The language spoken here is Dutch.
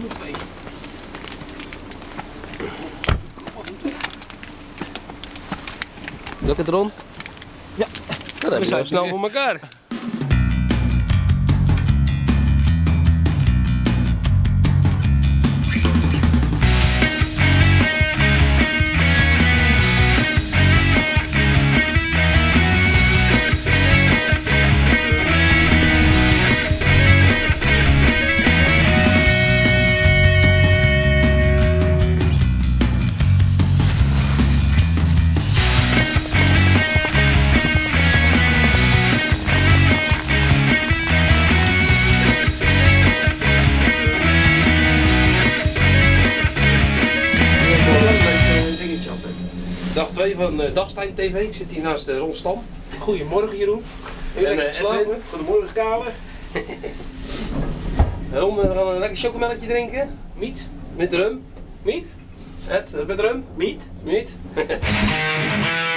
nummer 2. Lukt het Ron? Ja. Dat hebben we nou snel voor elkaar. Dag 2 van eh, Dagstein TV. Ik zit hier naast eh, Ron Stam. Goedemorgen Jeroen. En, geslapen. Edwin? Goedemorgen Kale. Ron, we gaan een lekker chocomelletje drinken. Miet. Met rum. Miet. Ed, eh, met rum. Miet. Niet?